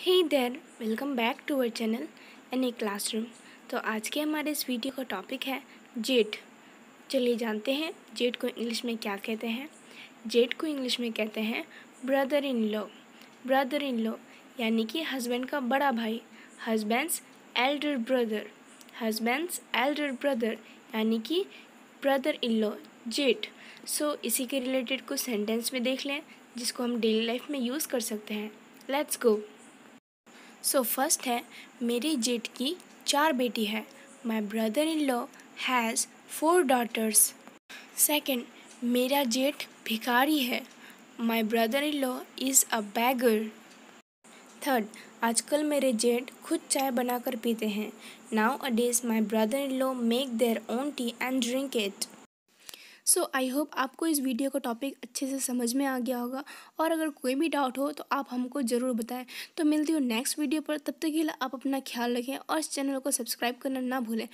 Hey there welcome back to our channel N A classroom तो आज के हमारे इस वीडियो का टॉपिक है जेट चलिए जानते हैं जेट को इंग्लिश में क्या कहते हैं? जेट को इंग्लिश में कहते हैं brother in law brother in law यानी कि हस्बैंड का बड़ा भाई. Husband's elder brother husband's elder brother यानी कि ब्रदर इन लॉ जेट सो इसी के रिलेटेड कुछ सेंटेंस में देख लें, जिसको हम डेली लाइफ में यूज़ कर सकते हैं. लेट्स गो सो फ़र्स्ट है, मेरी जेठ की चार बेटी है। My brother in law has four daughters second मेरा जेठ भिखारी है। My brother in law is a beggar third आजकल मेरे जेठ खुद चाय बनाकर पीते हैं। Nowadays my brother in law make their own tea and drink it so I hope आपको इस वीडियो का टॉपिक अच्छे से समझ में आ गया होगा। और अगर कोई भी डाउट हो तो आप हमको ज़रूर बताएँ। तो मिलती हूँ नेक्स्ट वीडियो पर। तब तक के लिए आप अपना ख्याल रखें और इस चैनल को सब्सक्राइब करना ना भूलें।